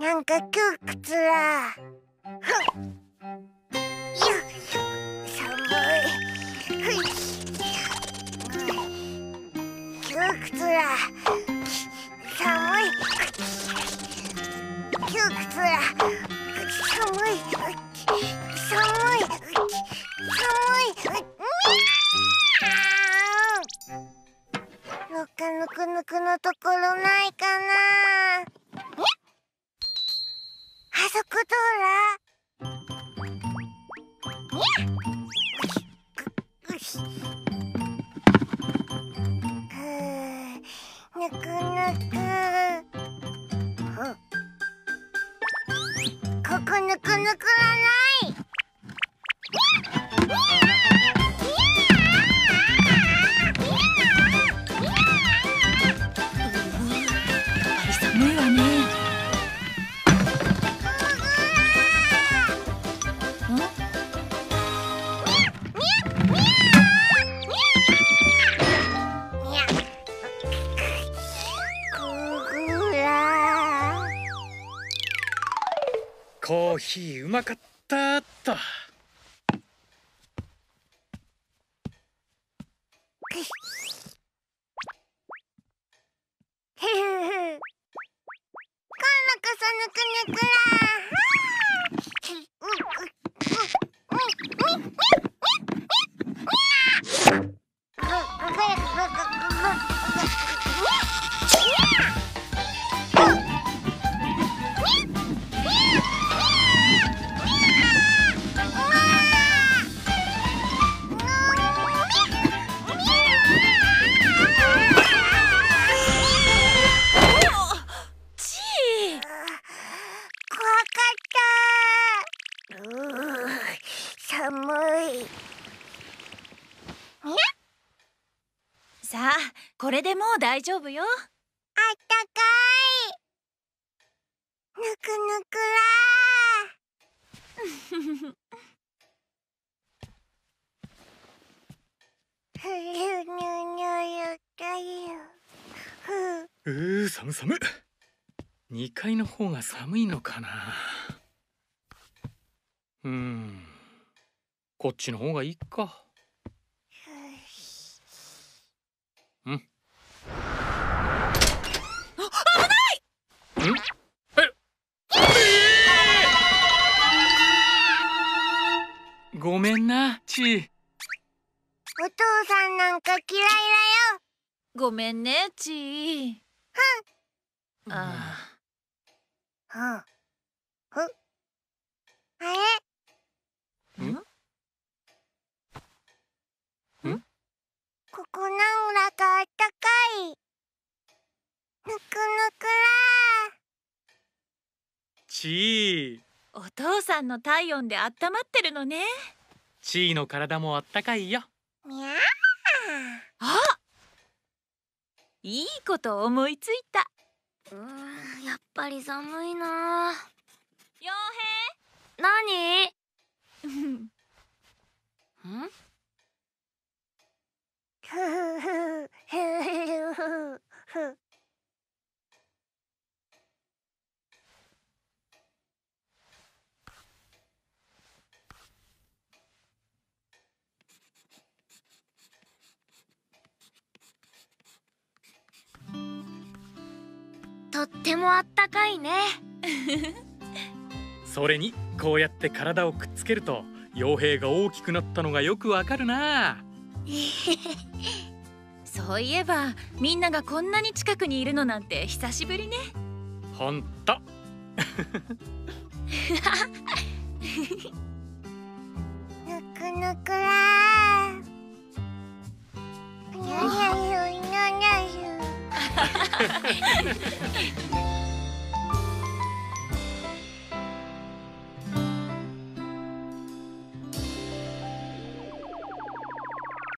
なんか窮屈だ。ふん。よっ寒い。ふい。窮屈だ寒い。窮屈だ寒い。寒い。寒い。どっかぬくぬくのところない。かなよしふうぬくぬく。ここぬくぬくはない。コーヒーうまかったっと。ふふふ今度こそぬくぬくちこれでもう大丈夫よ。あったかいぬくぬくらふるぬぬるだよふうー寒寒2階の方が寒いのかなうんこっちの方がいいかうん。んえ？ごめんなちー。お父さんなんか嫌いだよ。ごめんねちー。あふん。ふあれんんここなんだかあったかい。ぬくぬくちー。お父さんの体温で温まってるのね。ちーの体もあったかいよ。らみゃあいいこと思いついた。うーんやっぱり寒いな。陽何？平んふふふふふふとってもあったかいね。それにこうやって体をくっつけると傭兵が大きくなったのがよくわかるな。そういえばみんながこんなに近くにいるのなんて久しぶりね。ほんと。ぬくぬくらにゃにゃにゃにゃにゃ